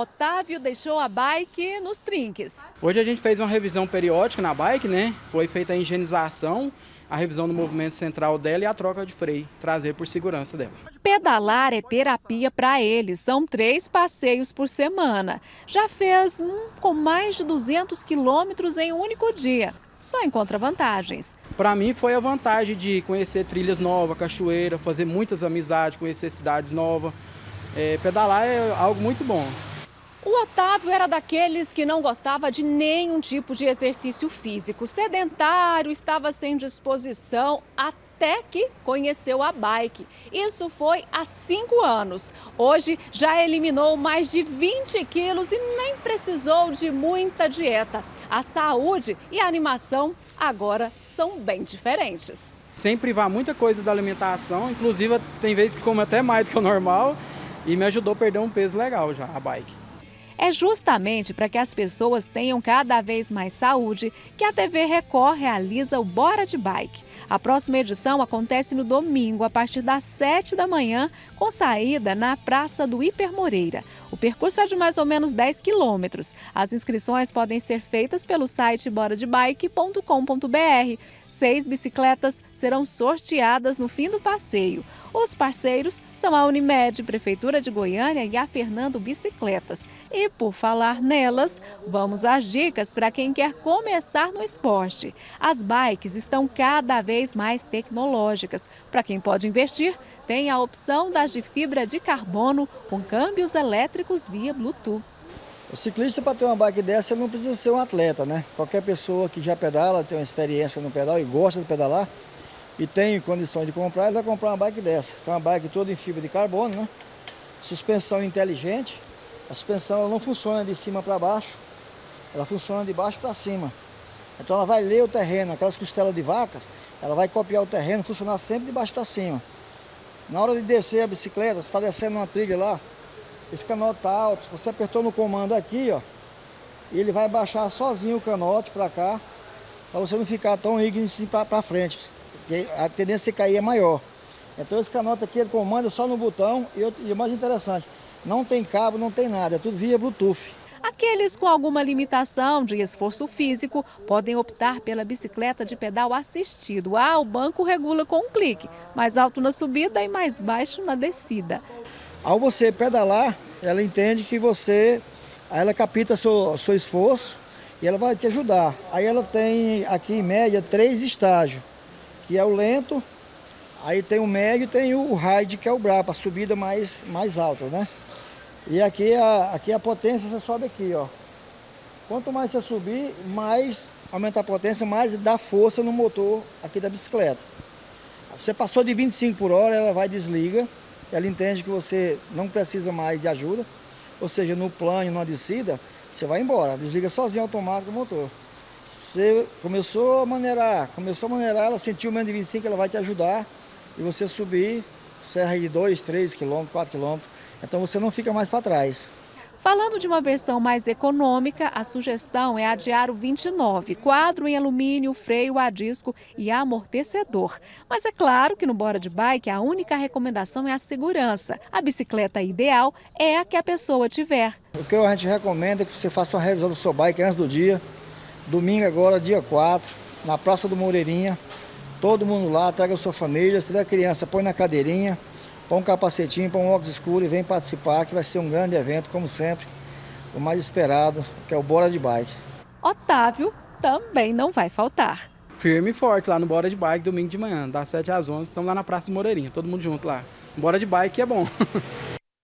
Otávio deixou a bike nos trinques. Hoje a gente fez uma revisão periódica na bike, né? Foi feita a higienização, a revisão do movimento central dela e a troca de freio, trazer por segurança dela. Pedalar é terapia para ele, são três passeios por semana. Já fez hum, com mais de 200 quilômetros em um único dia. Só encontra vantagens. Para mim foi a vantagem de conhecer trilhas novas, cachoeira, fazer muitas amizades, conhecer cidades novas. É, pedalar é algo muito bom. O Otávio era daqueles que não gostava de nenhum tipo de exercício físico. Sedentário, estava sem disposição, até que conheceu a bike. Isso foi há cinco anos. Hoje já eliminou mais de 20 quilos e nem precisou de muita dieta. A saúde e a animação agora são bem diferentes. Sem privar muita coisa da alimentação, inclusive tem vezes que come até mais do que o normal e me ajudou a perder um peso legal já, a bike. É justamente para que as pessoas tenham cada vez mais saúde que a TV Record realiza o Bora de Bike. A próxima edição acontece no domingo, a partir das 7 da manhã, com saída na Praça do Hiper Moreira. O percurso é de mais ou menos 10 quilômetros. As inscrições podem ser feitas pelo site boradebike.com.br. Seis bicicletas serão sorteadas no fim do passeio. Os parceiros são a Unimed, Prefeitura de Goiânia e a Fernando Bicicletas. E por falar nelas, vamos às dicas para quem quer começar no esporte. As bikes estão cada vez mais tecnológicas. Para quem pode investir, tem a opção das de fibra de carbono com câmbios elétricos via Bluetooth. O ciclista, para ter uma bike dessa, não precisa ser um atleta, né? Qualquer pessoa que já pedala, tem uma experiência no pedal e gosta de pedalar, e tem condição de comprar, ele vai comprar uma bike dessa. É uma bike toda em fibra de carbono, né? Suspensão inteligente. A suspensão não funciona de cima para baixo, ela funciona de baixo para cima. Então ela vai ler o terreno, aquelas costelas de vacas, ela vai copiar o terreno, funcionar sempre de baixo para cima. Na hora de descer a bicicleta, você está descendo uma trilha lá, esse canote está alto, você apertou no comando aqui, ó, e ele vai baixar sozinho o canote para cá, para você não ficar tão íngreme para frente, porque a tendência de cair é maior. Então esse canote aqui ele comanda só no botão e, e o mais interessante, não tem cabo, não tem nada, é tudo via Bluetooth. Aqueles com alguma limitação de esforço físico podem optar pela bicicleta de pedal assistido. Ah, o banco regula com um clique, mais alto na subida e mais baixo na descida. Ao você pedalar, ela entende que você, ela capta seu, seu esforço e ela vai te ajudar. Aí ela tem aqui em média três estágios, que é o lento, aí tem o médio e tem o ride, que é o brabo, a subida mais, mais alta, né? E aqui a, aqui a potência você sobe aqui, ó. Quanto mais você subir, mais aumenta a potência, mais dá força no motor aqui da bicicleta. Você passou de 25 por hora, ela vai desliga ela entende que você não precisa mais de ajuda, ou seja, no plano, numa descida, você vai embora, desliga sozinho automático o motor. Você começou a maneirar, começou a maneirar, ela sentiu menos de 25, ela vai te ajudar e você subir serra de 2, 3 km, 4 km, então você não fica mais para trás. Falando de uma versão mais econômica, a sugestão é adiar o 29, quadro em alumínio, freio a disco e amortecedor. Mas é claro que no Bora de Bike a única recomendação é a segurança. A bicicleta ideal é a que a pessoa tiver. O que a gente recomenda é que você faça uma revisão da sua bike antes do dia. Domingo agora, dia 4, na Praça do Moreirinha. Todo mundo lá, traga a sua família. Se tiver criança, põe na cadeirinha põe um capacetinho, põe um óculos escuro e vem participar, que vai ser um grande evento, como sempre, o mais esperado, que é o Bora de Bike. Otávio também não vai faltar. Firme e forte lá no Bora de Bike, domingo de manhã, das 7 às 11, estamos lá na Praça do Moreirinha, todo mundo junto lá. Bora de Bike é bom.